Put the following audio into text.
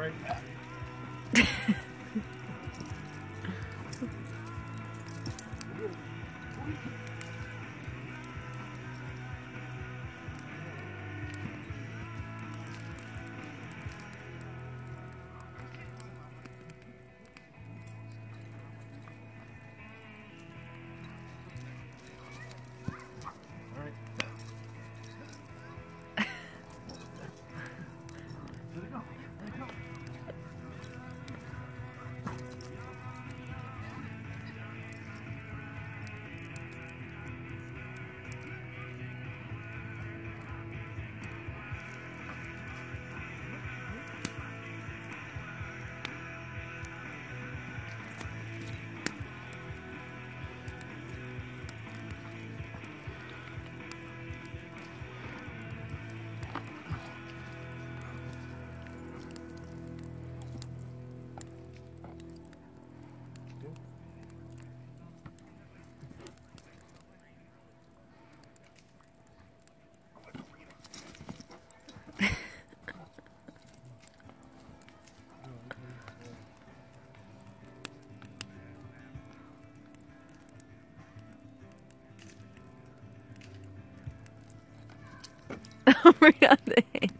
right. Oh